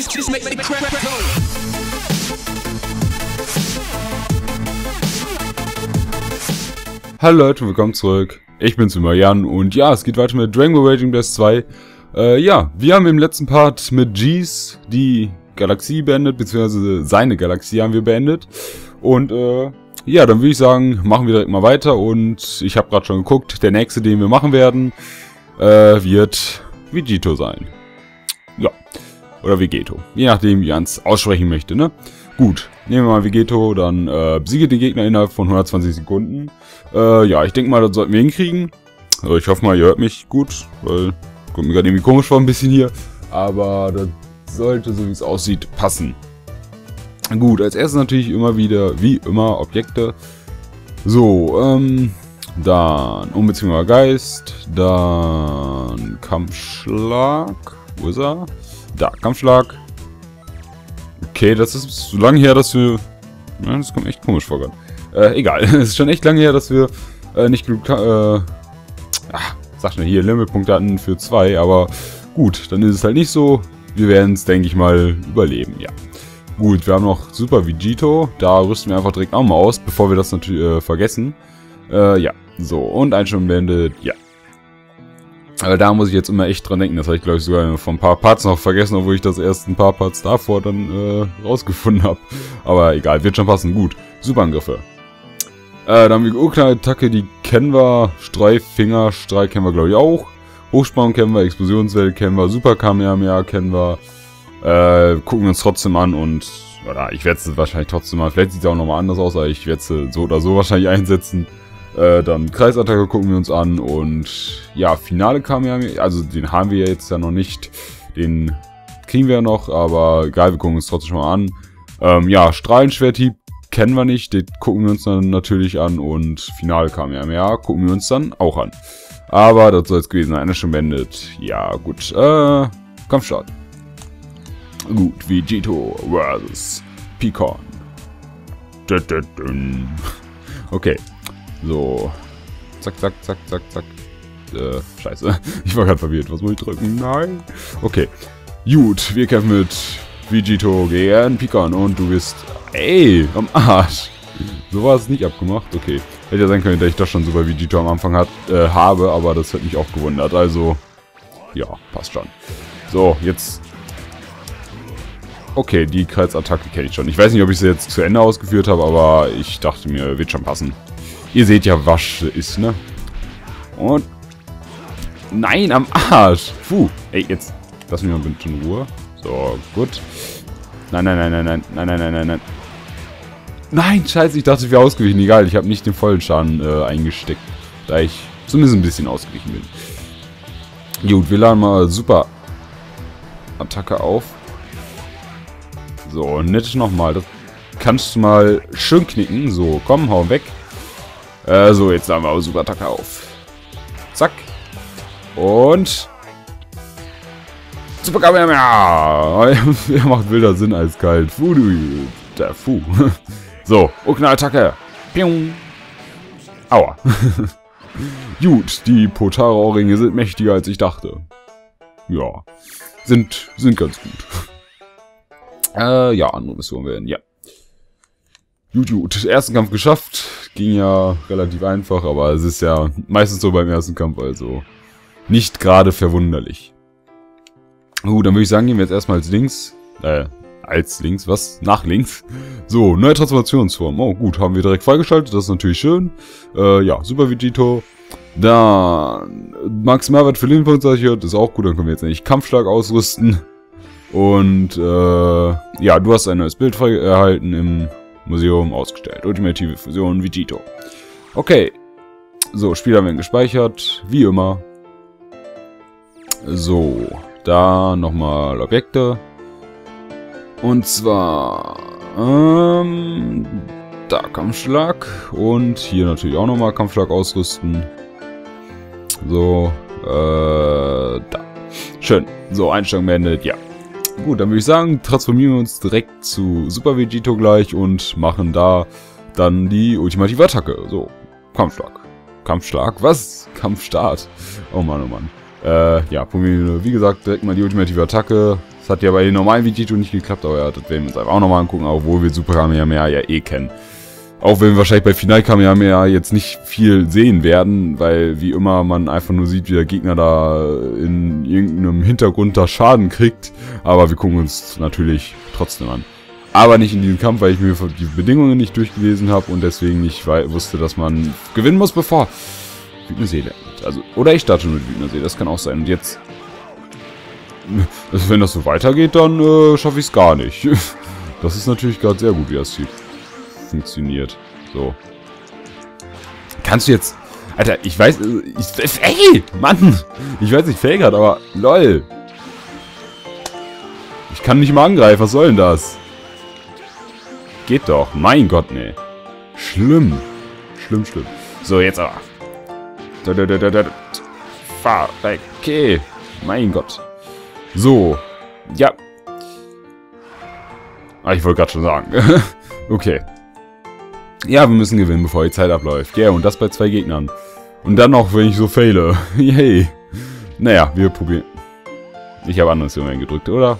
just, just make the crap go. Hallo Leute, willkommen zurück. Ich bin's immer Jan und ja, es geht weiter mit Dragon Ball Raging Blast 2. Äh, ja, wir haben im letzten Part mit Jeez die Galaxie beendet, beziehungsweise seine Galaxie haben wir beendet. Und äh, ja, dann würde ich sagen, machen wir direkt mal weiter und ich habe gerade schon geguckt, der nächste, den wir machen werden, äh, wird Vegito sein. Ja, oder Vegeto, je nachdem, wie man es aussprechen möchte, ne? Gut, nehmen wir mal Vegeto, dann äh, besiege den Gegner innerhalb von 120 Sekunden. Äh, ja, ich denke mal, das sollten wir hinkriegen. Also ich hoffe mal, ihr hört mich gut, weil kommt mir gerade irgendwie komisch vor ein bisschen hier. Aber das sollte, so wie es aussieht, passen. Gut, als erstes natürlich immer wieder, wie immer, Objekte. So, ähm, dann unbezwingbarer Geist, dann Kampfschlag. Wo ist er? Da, Kampfschlag. Okay, das ist so lange her, dass wir... Ja, das kommt echt komisch vor gerade. Äh, egal. es ist schon echt lange her, dass wir äh, nicht genug... Äh, ach, sag schnell hier, Limitpunkte hatten für zwei, aber gut, dann ist es halt nicht so. Wir werden es, denke ich mal, überleben, ja. Gut, wir haben noch Super Vegito. Da rüsten wir einfach direkt auch mal aus, bevor wir das natürlich äh, vergessen. Äh, ja, so. Und Einstellung beendet, ja. Aber da muss ich jetzt immer echt dran denken. Das habe ich, glaube ich, sogar von ein paar Parts noch vergessen, obwohl ich das erst ein paar Parts davor dann äh, rausgefunden habe. Aber egal, wird schon passen. Gut. Superangriffe. Äh, dann haben wir Urknall-Attacke, die kennen wir. Streiffinger, Streich kennen wir, glaube ich, auch. Hochsprung kennen wir, Explosionswelle kennen wir, Super Kamehameha kennen wir. Äh, gucken wir uns trotzdem an und, oder ich werde es wahrscheinlich trotzdem mal, vielleicht sieht es auch nochmal anders aus, aber ich werde es so oder so wahrscheinlich einsetzen. Äh, dann Kreisattacke gucken wir uns an und ja, Finale Kamehameha, also den haben wir jetzt ja noch nicht, den kriegen wir ja noch, aber egal, wir gucken uns trotzdem mal an. Ähm, ja, Strahlenschwerthieb kennen wir nicht, den gucken wir uns dann natürlich an und Finale Kamehameha gucken wir uns dann auch an. Aber das soll es gewesen sein, eine schon beendet. Ja, gut, äh, Kampfstart. Gut, Vegito vs. Picon. Okay. So. Zack, zack, zack, zack, zack. Äh, scheiße. Ich war gerade verwirrt. Was muss ich drücken? Nein. Okay. Gut, wir kämpfen mit Vegito gegen Picon und du bist... Ey, am Arsch. So war es nicht abgemacht. Okay. Hätte ja sein können, dass ich das schon Super Vegito am Anfang hat, äh, habe, aber das hat mich auch gewundert. Also, ja, passt schon. So, jetzt Okay, die Kreisattacke kenne ich schon. Ich weiß nicht, ob ich sie jetzt zu Ende ausgeführt habe, aber ich dachte mir, wird schon passen. Ihr seht ja, was ist, ne? Und... Nein, am Arsch! Puh. Ey, jetzt... Lass mich mal bitte in Ruhe. So, gut. Nein, nein, nein, nein, nein, nein, nein, nein, nein, nein. Nein, scheiße, ich dachte, ich wäre ausgewichen. Egal, ich habe nicht den vollen Schaden äh, eingesteckt. Da ich zumindest ein bisschen ausgewichen bin. Gut, wir laden mal super Attacke auf. So, nett nochmal. Das kannst du mal schön knicken. So, komm, hau weg. Äh, so, jetzt laden wir aber super Attacke auf. Zack. Und... Super Kamehameha! Er macht wilder Sinn als kalt. Fu, du, der Fu. So, Ukna-Attacke. Pium. Aua. Gut, die Potara-Ohrringe sind mächtiger als ich dachte. Ja, sind, sind ganz gut. Äh, ja, andere Mission werden, ja. Gut, gut. Ersten Kampf geschafft. Ging ja relativ einfach, aber es ist ja meistens so beim ersten Kampf, also nicht gerade verwunderlich. Gut, dann würde ich sagen, gehen wir jetzt erstmal als links. Äh, als links, was? Nach links. So, neue Transformationsform. Oh, gut, haben wir direkt freigeschaltet, das ist natürlich schön. Äh, ja, Super Vegito. Dann Maximalwert für Lebenspunkt sichert, ist auch gut, dann können wir jetzt endlich Kampfschlag ausrüsten. Und äh, ja, du hast ein neues Bild erhalten im Museum ausgestellt. Ultimative Fusion Vegito. Okay. So, Spieler werden gespeichert, wie immer. So, da nochmal Objekte. Und zwar, ähm, da Kampfschlag. Und hier natürlich auch nochmal Kampfschlag ausrüsten. So, äh, da. Schön. So, Einstellung beendet, ja. Gut, dann würde ich sagen, transformieren wir uns direkt zu Super Vegito gleich und machen da dann die ultimative Attacke. So, Kampfschlag. Kampfschlag? Was? Kampfstart. Oh Mann, oh Mann. Äh, ja, probieren wir, wie gesagt, direkt mal die ultimative Attacke. Das hat ja bei den normalen Vegito nicht geklappt, aber ja, das werden wir uns einfach auch nochmal angucken, obwohl wir Super Kamehameha ja eh kennen. Auch wenn wir wahrscheinlich bei Final Kamehameha jetzt nicht viel sehen werden, weil wie immer man einfach nur sieht, wie der Gegner da in irgendeinem Hintergrund da Schaden kriegt. Aber wir gucken uns natürlich trotzdem an. Aber nicht in diesem Kampf, weil ich mir die Bedingungen nicht durchgelesen habe und deswegen nicht wusste, dass man gewinnen muss, bevor wütende Seele endet. Also, oder ich starte mit wütender Seele, das kann auch sein. Und jetzt, wenn das so weitergeht, dann äh, schaffe ich es gar nicht. Das ist natürlich gerade sehr gut, wie das hier funktioniert. So. Kannst du jetzt... Alter, ich weiß... Ich, ey, Mann! Ich weiß nicht, grad, aber... LOL! Ich kann nicht mal angreifen, was soll denn das? Geht doch. Mein Gott, nee. Schlimm. Schlimm, schlimm. So, jetzt aber. Fahr weg. Okay. Mein Gott. So. Ja. Ah, ich wollte gerade schon sagen. okay. Ja, wir müssen gewinnen, bevor die Zeit abläuft. Ja, yeah, und das bei zwei Gegnern. Und dann noch, wenn ich so faile. Yay. Naja, wir probieren. Ich habe andere Missionen gedrückt, oder?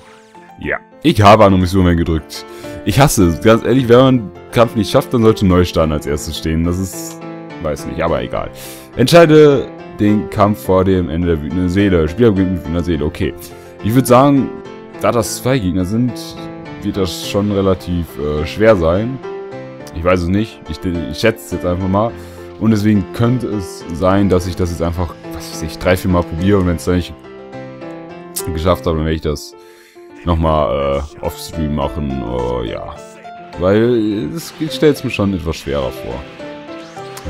Ja. Ich habe andere Missionen gedrückt. Ich hasse es. Ganz ehrlich, wenn man einen Kampf nicht schafft, dann sollte Neustart als erstes stehen. Das ist... Weiß nicht, aber egal. Entscheide den Kampf vor dem Ende der wütenden Seele. Spieler beginnt mit wütender Seele. Okay. Ich würde sagen, da das zwei Gegner sind, wird das schon relativ äh, schwer sein. Ich weiß es nicht. Ich, ich schätze es jetzt einfach mal. Und deswegen könnte es sein, dass ich das jetzt einfach, was weiß ich, drei, vier Mal probiere. Und wenn es dann nicht geschafft habe, dann werde ich das nochmal äh, off-stream machen. Uh, ja. Weil es stellt es mir schon etwas schwerer vor.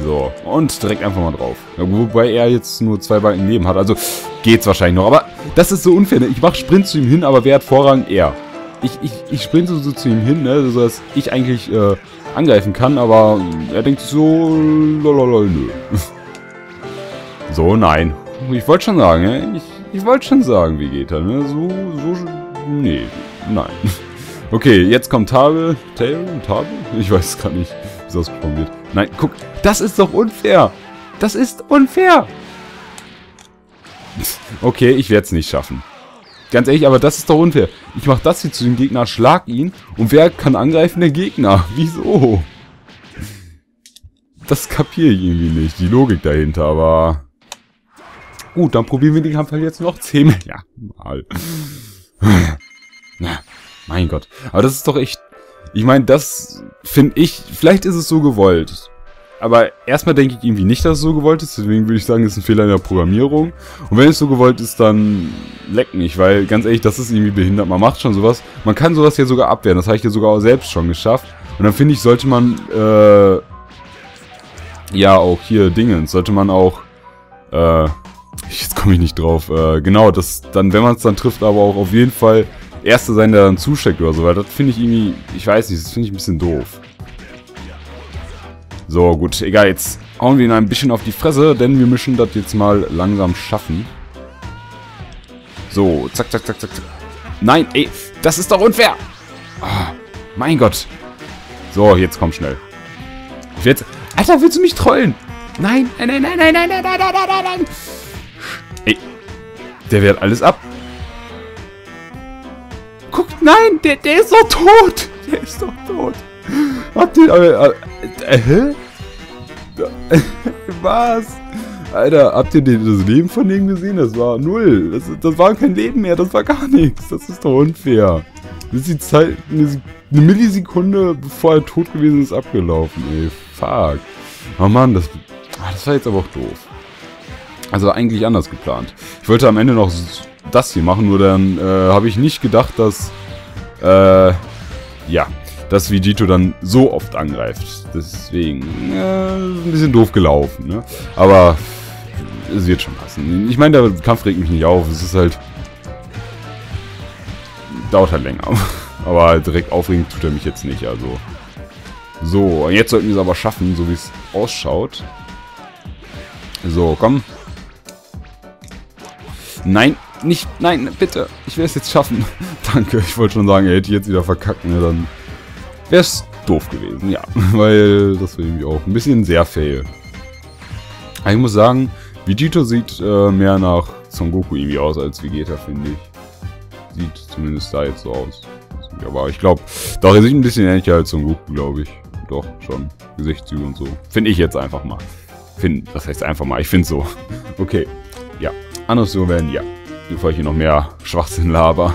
So, und direkt einfach mal drauf. Wobei er jetzt nur zwei Balken Leben hat. Also geht's wahrscheinlich noch. Aber das ist so unfair. Ne? Ich mache Sprint zu ihm hin, aber wer hat Vorrang? Er. Ich, ich, ich sprinte so zu ihm hin, ne, dass ich eigentlich äh, angreifen kann, aber er denkt so, lololol, nö. so, nein. Ich wollte schon sagen? Ich, ich wollte schon sagen, wie geht er, ne? So, so, nee, nein. Okay, jetzt kommt Tabe, Tail, Tabe? Ich weiß gar nicht, wie es ausgesprochen wird. Nein, guck, das ist doch unfair. Das ist unfair. Okay, ich werde es nicht schaffen. Ganz ehrlich, aber das ist doch unfair. Ich mache das hier zu dem Gegner, schlag ihn. Und wer kann angreifen? Der Gegner. Wieso? Das kapiere ich irgendwie nicht. Die Logik dahinter, aber... Gut, dann probieren wir den Kampf halt jetzt noch zehnmal. Ja, mal. Na, mein Gott. Aber das ist doch echt... Ich meine, das finde ich... Vielleicht ist es so gewollt. Aber erstmal denke ich irgendwie nicht, dass es so gewollt ist. Deswegen würde ich sagen, es ist ein Fehler in der Programmierung. Und wenn es so gewollt ist, dann leck nicht. Weil, ganz ehrlich, das ist irgendwie behindert. Man macht schon sowas. Man kann sowas ja sogar abwehren. Das habe ich ja sogar auch selbst schon geschafft. Und dann finde ich, sollte man, äh, ja, auch hier Dingens, sollte man auch, äh, jetzt komme ich nicht drauf, äh, genau, das dann, wenn man es dann trifft, aber auch auf jeden Fall Erster sein, der dann zusteckt oder so. Weil das finde ich irgendwie, ich weiß nicht, das finde ich ein bisschen doof. So, gut, egal, jetzt hauen wir ihn ein bisschen auf die Fresse, denn wir müssen das jetzt mal langsam schaffen. So, zack, zack, zack, zack, zack. Nein, ey, das ist doch unfair. Oh, mein Gott. So, jetzt komm schnell. Ich werde... Alter, willst du mich trollen? Nein, nein, nein, nein, nein, nein, nein, nein, nein, nein, nein. Ey, der wehrt alles ab. Guckt, nein, der, der ist doch tot. Der ist doch tot. Habt ihr... Äh, äh? Was? Alter, habt ihr das Leben von dem gesehen? Das war null. Das, das war kein Leben mehr, das war gar nichts. Das ist doch unfair. Das ist die Zeit, eine, eine Millisekunde, bevor er tot gewesen ist, abgelaufen, ey. Fuck. Oh Mann, das, ah, das war jetzt aber auch doof. Also eigentlich anders geplant. Ich wollte am Ende noch das hier machen, nur dann äh, habe ich nicht gedacht, dass, äh, ja, dass Vegito dann so oft angreift. Deswegen, äh, ein bisschen doof gelaufen, ne? Aber es wird schon passen. Ich meine, der Kampf regt mich nicht auf. Es ist halt... Dauert halt länger. Aber direkt aufregend tut er mich jetzt nicht, also... So, jetzt sollten wir es aber schaffen, so wie es ausschaut. So, komm. Nein, nicht, nein, bitte. Ich will es jetzt schaffen. Danke, ich wollte schon sagen, er hätte jetzt wieder verkackt, ne, dann wäre es doof gewesen, ja. Weil das wäre irgendwie auch ein bisschen sehr fail. Aber ich muss sagen, Vegito sieht äh, mehr nach Son Goku irgendwie aus als Vegeta, finde ich. Sieht zumindest da jetzt so aus. Aber ich glaube, doch, er sieht ein bisschen ähnlicher als Son Goku, glaube ich. Doch, schon. Gesichtszüge und so. Finde ich jetzt einfach mal. Find, was heißt einfach mal? Ich finde so. Okay. Ja. Anderes so werden, ja. Bevor ich hier noch mehr Schwachsinn laber.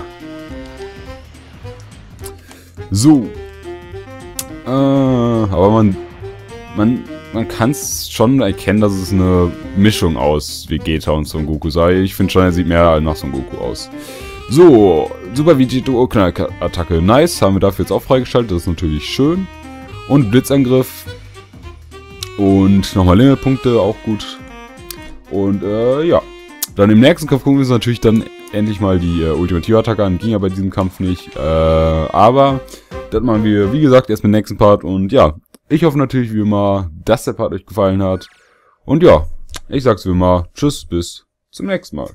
So. Äh, aber man, man, man kann es schon erkennen, dass es eine Mischung aus Vegeta und Son Goku sei. Ich finde schon, er sieht mehr nach Son Goku aus. So, Super Vegito Attacke. Nice, haben wir dafür jetzt auch freigeschaltet. Das ist natürlich schön. Und Blitzangriff. Und nochmal Limit-Punkte, auch gut. Und äh, ja. Dann im nächsten Kampf gucken wir uns natürlich dann endlich mal die äh, Ultimative-Attacke an. Ging ja bei diesem Kampf nicht. Äh, aber das machen wir, wie gesagt, erst mit dem nächsten Part. Und ja, ich hoffe natürlich wie immer, dass der Part euch gefallen hat. Und ja, ich sag's wie immer. Tschüss, bis zum nächsten Mal.